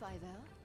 Fiverr.